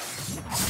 Yeah.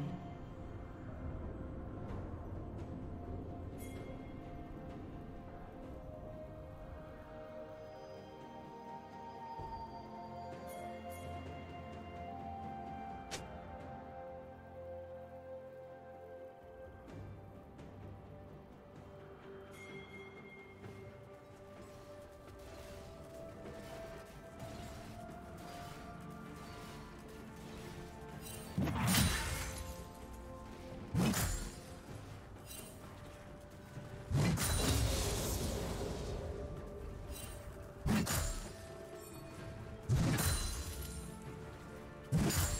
you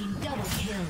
team double kill.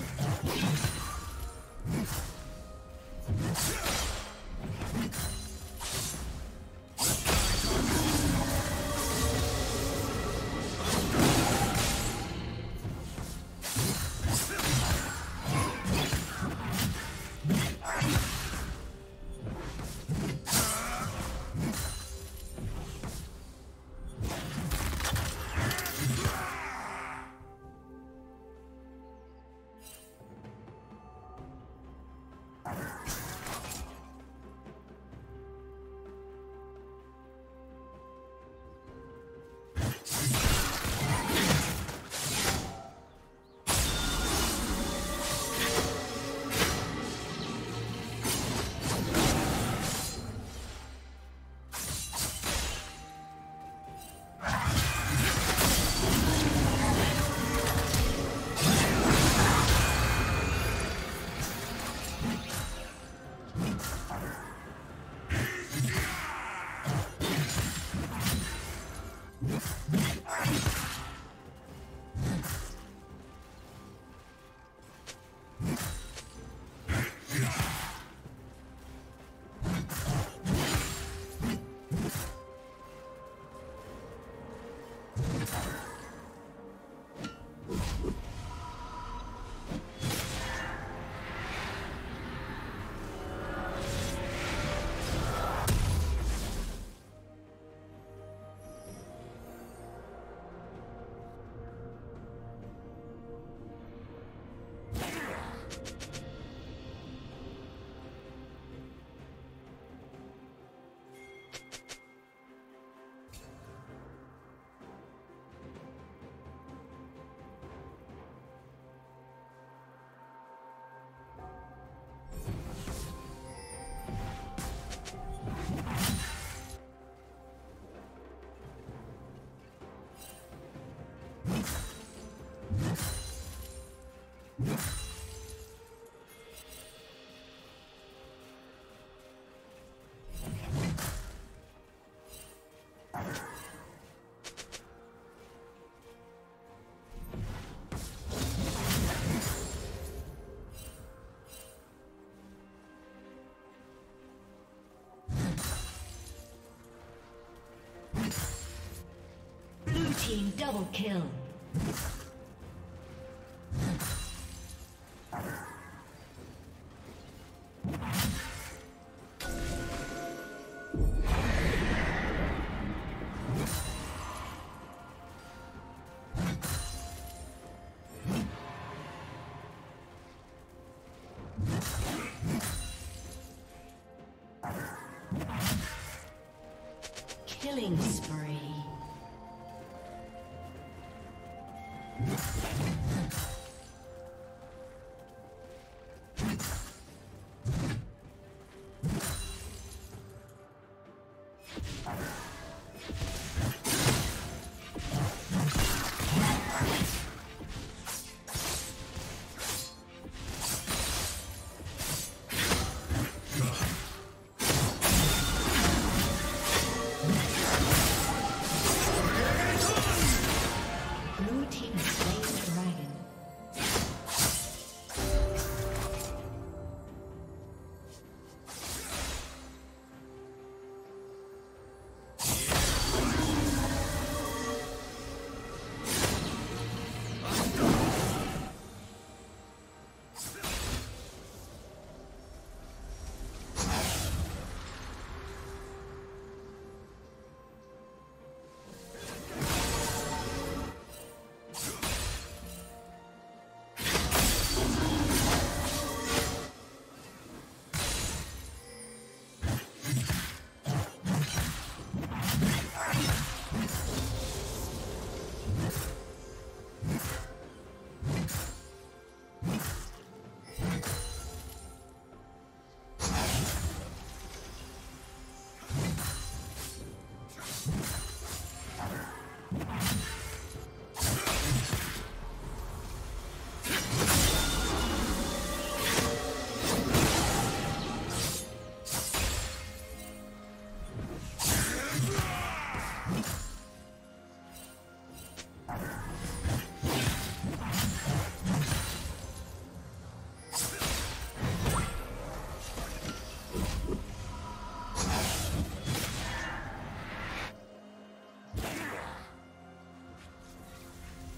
Team double kill.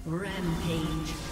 Rampage.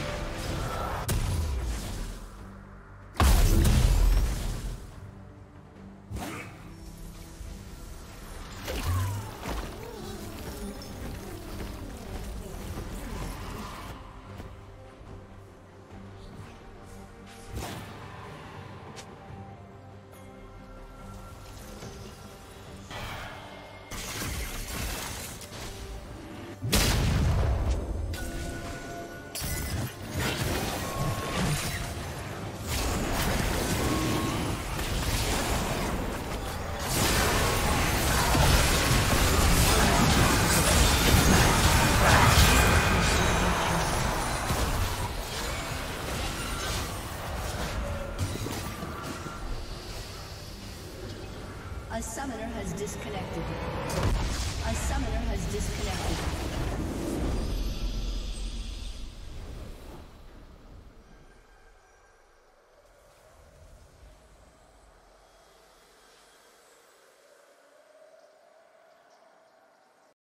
disconnected.